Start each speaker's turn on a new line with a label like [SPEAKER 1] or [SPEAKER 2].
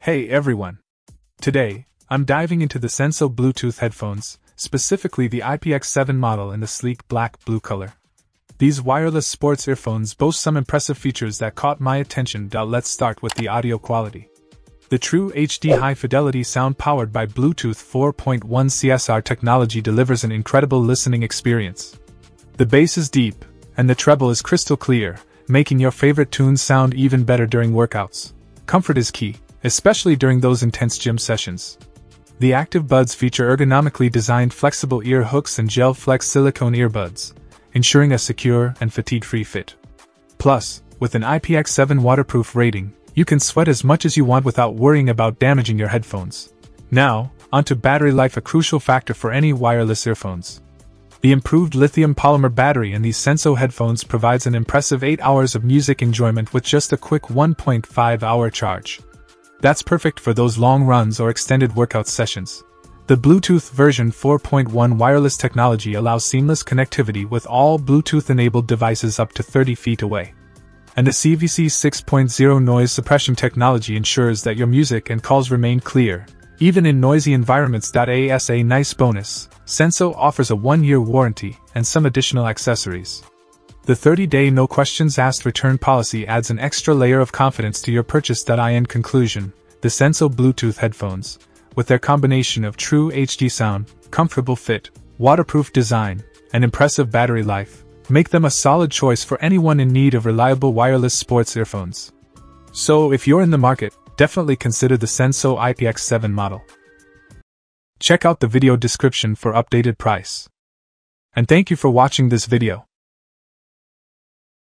[SPEAKER 1] Hey everyone! Today, I'm diving into the Senso Bluetooth headphones, specifically the IPX7 model in the sleek black blue color. These wireless sports earphones boast some impressive features that caught my attention. Let's start with the audio quality. The true HD high fidelity sound powered by Bluetooth 4.1 CSR technology delivers an incredible listening experience. The bass is deep, and the treble is crystal clear, making your favorite tunes sound even better during workouts. Comfort is key, especially during those intense gym sessions. The ActivBuds feature ergonomically designed flexible ear hooks and gel flex silicone earbuds, ensuring a secure and fatigue free fit. Plus, with an IPX7 waterproof rating, you can sweat as much as you want without worrying about damaging your headphones. Now, onto battery life, a crucial factor for any wireless earphones. The improved lithium polymer battery in these Senso headphones provides an impressive 8 hours of music enjoyment with just a quick 1.5 hour charge. That's perfect for those long runs or extended workout sessions. The Bluetooth version 4.1 wireless technology allows seamless connectivity with all Bluetooth enabled devices up to 30 feet away. And the CVC 6.0 noise suppression technology ensures that your music and calls remain clear, even in noisy environments. As a nice bonus, Senso offers a one year warranty and some additional accessories. The 30 day no questions asked return policy adds an extra layer of confidence to your purchase. In conclusion, the Senso Bluetooth headphones, with their combination of true HD sound, comfortable fit, waterproof design, and impressive battery life, make them a solid choice for anyone in need of reliable wireless sports earphones. So, if you're in the market, definitely consider the Senso IPX7 model. Check out the video description for updated price. And thank you for watching this video.